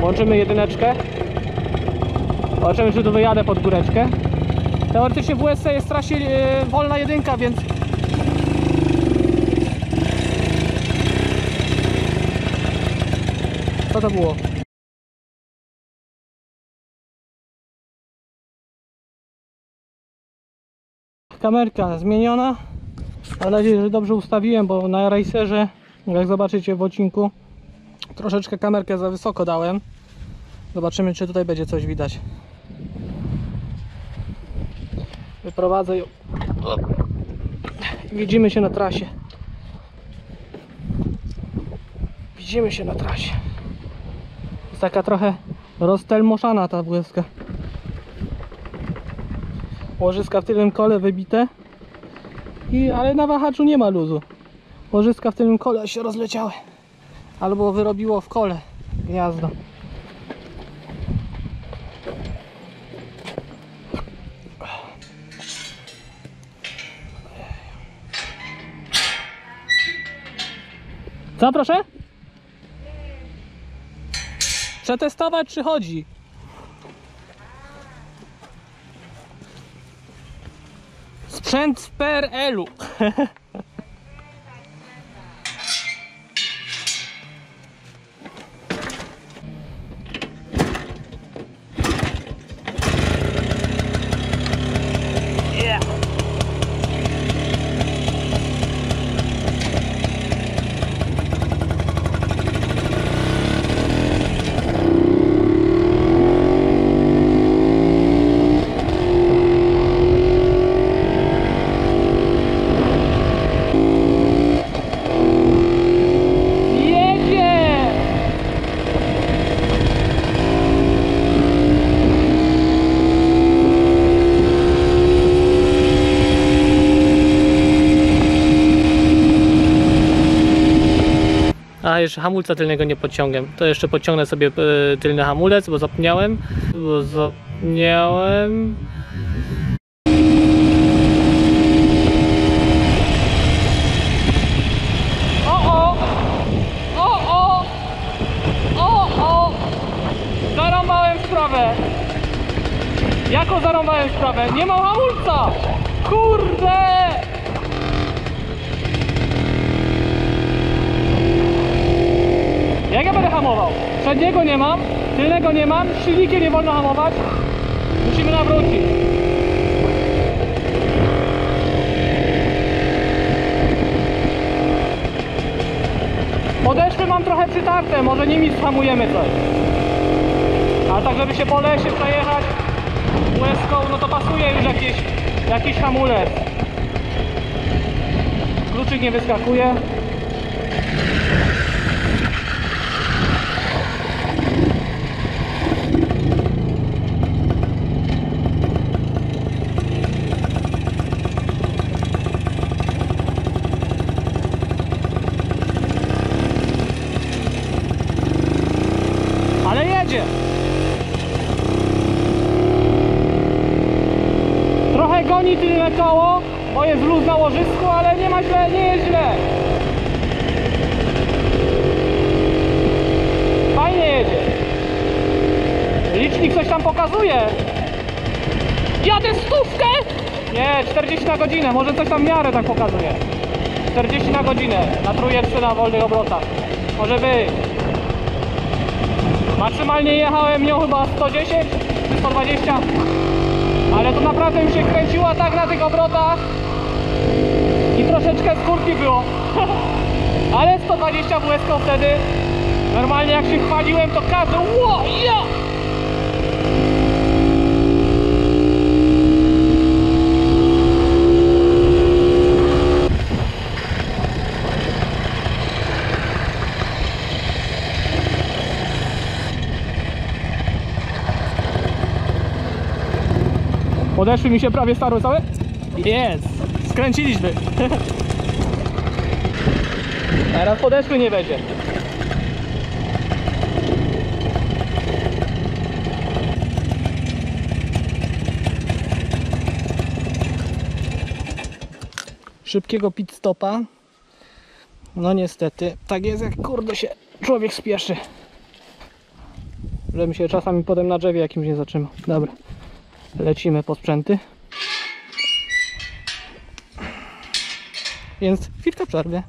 Włączymy jedyneczkę. Zobaczymy, czy tu wyjadę pod góreczkę. Teoretycznie w USC jest strasznie e, wolna jedynka, więc... Co to było? Kamerka zmieniona. Mam nadzieję, że dobrze ustawiłem, bo na racerze, jak zobaczycie w odcinku, troszeczkę kamerkę za wysoko dałem. Zobaczymy, czy tutaj będzie coś widać. Wyprowadzę ją. Widzimy się na trasie. Widzimy się na trasie. Jest taka trochę roztelmoszana ta błyska. Łożyska w tylnym kole wybite. I, ale na wahaczu nie ma luzu. Łożyska w tylnym kole się rozleciały. Albo wyrobiło w kole gniazdo. Co proszę? Przetestować czy chodzi? Sprzęt z PRL-u. Yeah. Jedzie! Jeszcze hamulca tylnego nie podciągam. To jeszcze podciągnę sobie e, tylny hamulec, bo zapomniałem. Bo zapomniałem. Jaką zarąbałem sprawę? Nie mam hamulca! Kurde! Jak ja będę hamował? Przedniego nie mam, tylnego nie mam, silnikiem nie wolno hamować. Musimy nawrócić. Podeszwy mam trochę przytarte, może nimi zhamujemy coś. Ale tak, żeby się po lesie przejechać łezką, no to pasuje już jakiś, jakiś hamulec. Kluczyk nie wyskakuje. Trochę goni tylne koło, bo jest luz na łożysku, ale nie ma źle, nie jest źle. Fajnie jedzie. Licznik coś tam pokazuje. Jadę stówkę! Nie, 40 na godzinę, może coś tam w miarę tak pokazuje. 40 na godzinę, na trójeczce na wolnych obrotach. Może być. Maksymalnie jechałem nią chyba 110 czy 120 Ale to naprawdę już się kręciła tak na tych obrotach. I troszeczkę skórki było. Ale 120 błyską wtedy. Normalnie jak się chwaliłem to każdy Ło! Podeszły mi się prawie starły całe? Jest! Skręciliśmy! Teraz podeszwy nie będzie. Szybkiego pit stopa. No niestety, tak jest jak kurde się człowiek spieszy. żebym się czasami potem na drzewie jakimś nie zatrzymał. Dobra, lecimy po sprzęty. Więc chwilkę przerwie.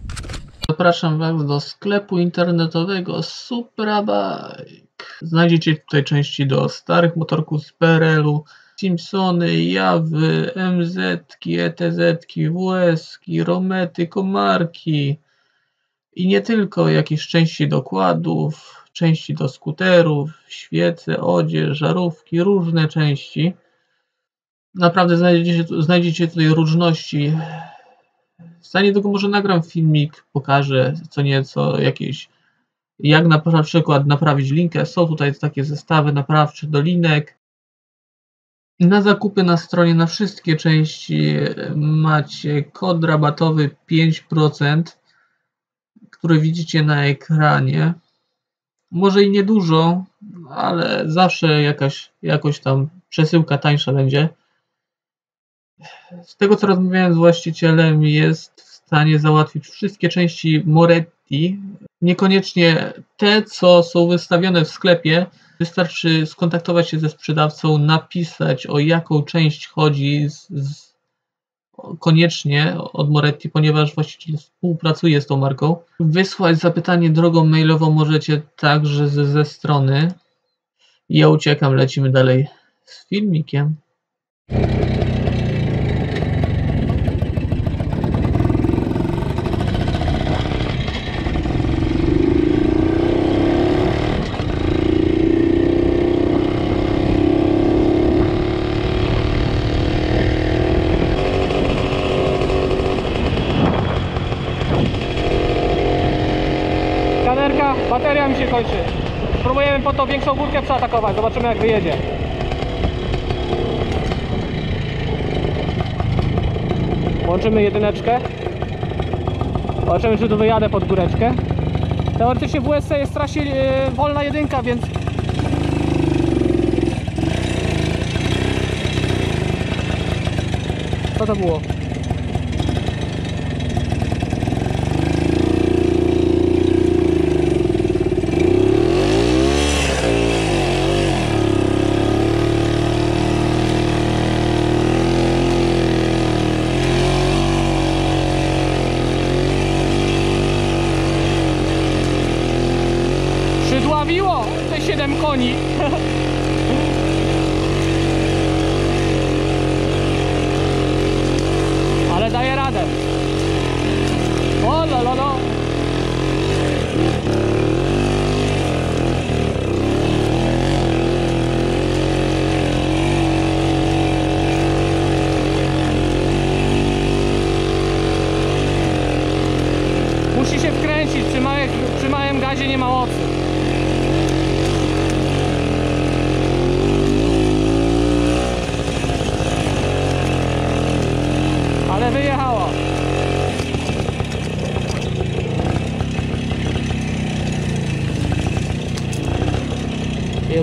Zapraszam Was do sklepu internetowego Suprabike. Znajdziecie tutaj części do starych motorków z PRL-u, Simpsony, Jawy, MZ, ETZ, WS, Romety, Komarki i nie tylko jakieś części dokładów, części do skuterów, świece, odzież, żarówki, różne części. Naprawdę znajdziecie, znajdziecie tutaj różności za niedługo może nagram filmik, pokażę co nieco jakieś, jak na przykład naprawić linkę. Są tutaj takie zestawy naprawcze do linek. Na zakupy na stronie na wszystkie części macie kod rabatowy 5%, który widzicie na ekranie. Może i niedużo, ale zawsze jakaś, jakoś tam przesyłka tańsza będzie. Z tego co rozmawiałem z właścicielem, jest w stanie załatwić wszystkie części Moretti. Niekoniecznie te, co są wystawione w sklepie. Wystarczy skontaktować się ze sprzedawcą, napisać o jaką część chodzi z, z, koniecznie od Moretti, ponieważ właściciel współpracuje z tą marką. Wysłać zapytanie drogą mailową możecie także ze, ze strony. Ja uciekam, lecimy dalej z filmikiem. Kanerka, bateria mi się kończy. Spróbujemy po to większą zobaczymy jak wyjedzie. Włączymy jedyneczkę. Zobaczymy czy tu wyjadę pod góreczkę. Teoretycznie w USC jest strasznie yy, wolna jedynka, więc... Co to było?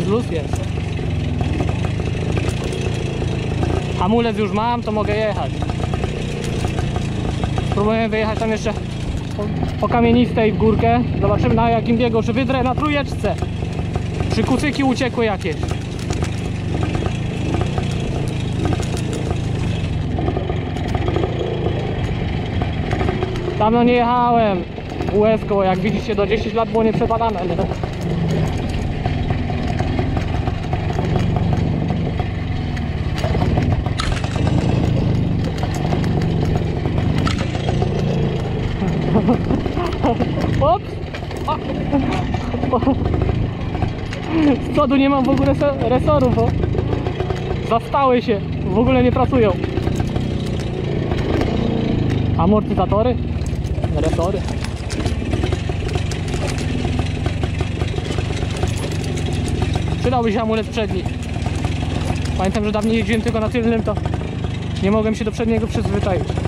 Jest luz, jest. Hamulec już mam, to mogę jechać. Spróbujemy wyjechać tam jeszcze po, po kamienistej w górkę. Zobaczymy na jakim biegu, czy wydrę na trójeczce. Czy kucyki uciekły jakieś. Dawno nie jechałem łezką, jak widzicie do 10 lat było nieprzebadane. Przodu nie mam w ogóle resorów, bo zastały się, w ogóle nie pracują. Amortyzatory, resory. Przydałby się amulet przedni. Pamiętam, że dawniej jeździłem tylko na tylnym, to nie mogłem się do przedniego przyzwyczaić.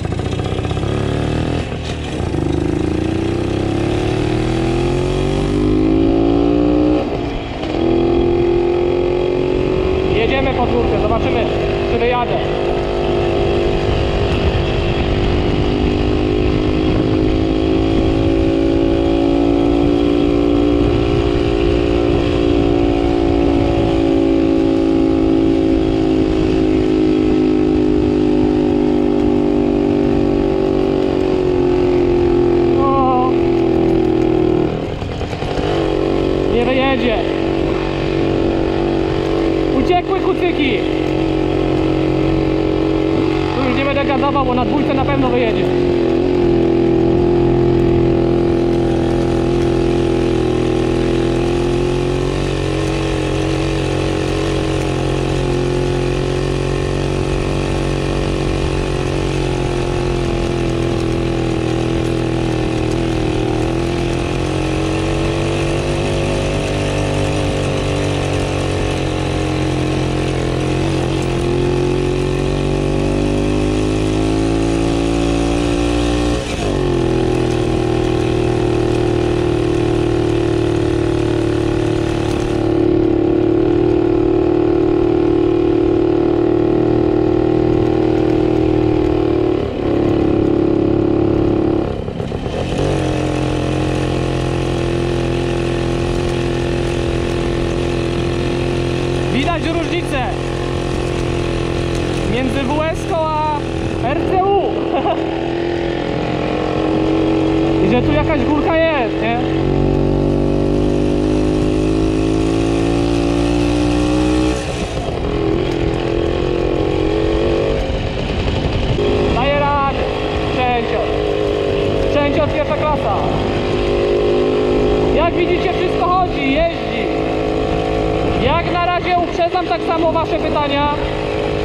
Tak samo Wasze pytania.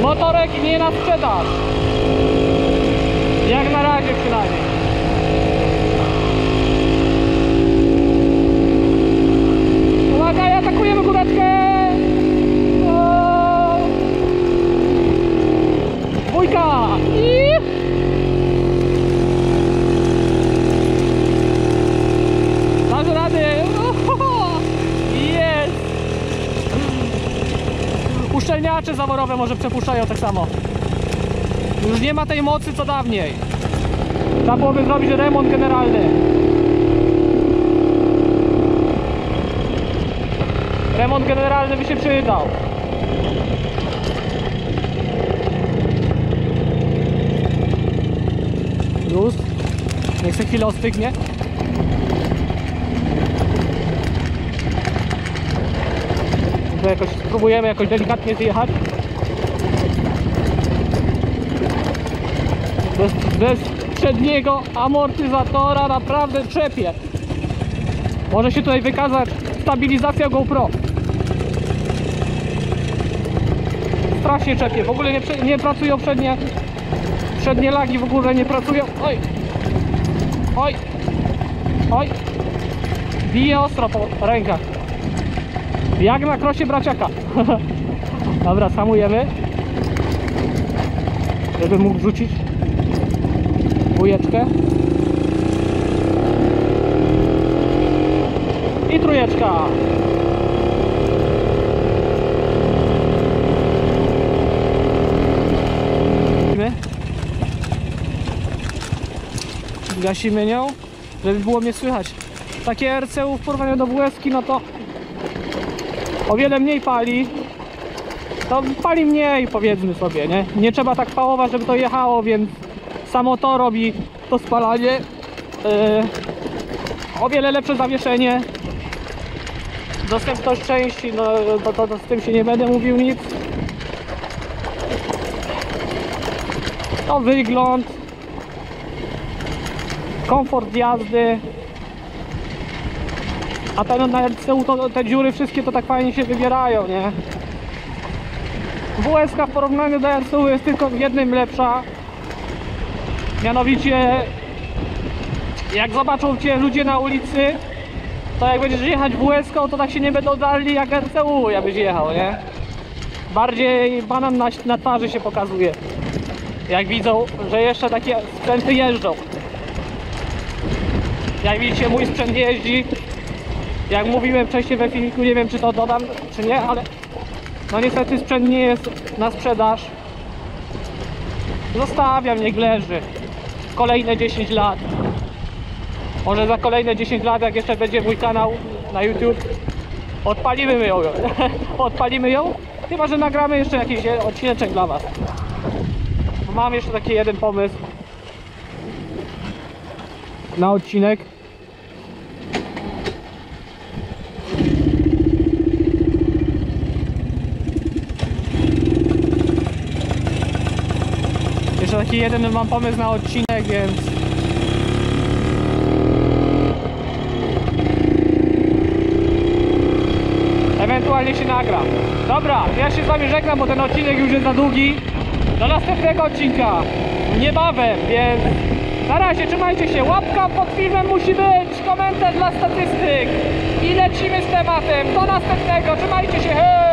Motorek nie na sprzedaż. Jak na razie przynajmniej. Uwaga, i atakujemy góreczkę! O! Dwójka! I... Dasz rady! Ohoho! Jest! Może przepuszczają tak samo. Już nie ma tej mocy co dawniej. Trzeba byłoby zrobić remont generalny. Remont generalny by się przydał. Luz. Niech se chwilę ostygnie. Jakoś spróbujemy jakoś delikatnie zjechać. Bez, przedniego amortyzatora naprawdę trzepie. Może się tutaj wykazać stabilizacja GoPro. Strasznie czepie. W ogóle nie, nie pracują przednie przednie lagi w ogóle nie pracują. Oj. Oj. Oj. Bije ostro po rękach. Jak na krosie braciaka. Dobra, samujemy. Żeby mógł wrzucić dwójeczkę. I trójeczka. My. Gasimy nią, żeby było mnie słychać. Takie RCU w porównaniu do WS, no to o wiele mniej pali. To pali mniej powiedzmy sobie, nie? Nie trzeba tak pałować, żeby to jechało, więc samo to robi to spalanie. Yy, o wiele lepsze zawieszenie. Dostępność części, no to, to, to z tym się nie będę mówił nic. To wygląd. Komfort jazdy. A ten na RCU to te dziury wszystkie to tak fajnie się wybierają, nie? WSK w porównaniu do RCU jest tylko w jednym lepsza. Mianowicie jak zobaczą cię ludzie na ulicy, to jak będziesz jechać WSK, to tak się nie będą dali jak RCU, jakbyś jechał, nie? Bardziej banan na, na twarzy się pokazuje. Jak widzą, że jeszcze takie sprzęty jeżdżą. Jak widzicie, mój sprzęt jeździ. Jak mówiłem wcześniej we filmiku, nie wiem czy to dodam, czy nie, ale no niestety sprzęt nie jest na sprzedaż. Zostawiam, niech leży. Kolejne 10 lat. Może za kolejne 10 lat, jak jeszcze będzie mój kanał na YouTube, odpalimy ją. odpalimy ją. Chyba, że nagramy jeszcze jakiś odcineczek dla Was. Mam jeszcze taki jeden pomysł na odcinek. Taki jeden mam pomysł na odcinek, więc... Ewentualnie się nagra. Dobra, ja się z wami żegnam, bo ten odcinek już jest za długi. Do następnego odcinka. Niebawem, więc... Na razie, trzymajcie się. Łapka pod filmem musi być. Komentarz dla statystyk. I lecimy z tematem. Do następnego. Trzymajcie się. Hej!